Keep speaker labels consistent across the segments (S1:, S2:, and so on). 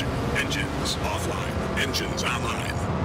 S1: Engines offline. Engines online.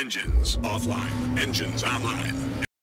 S1: Engines offline. Engines online.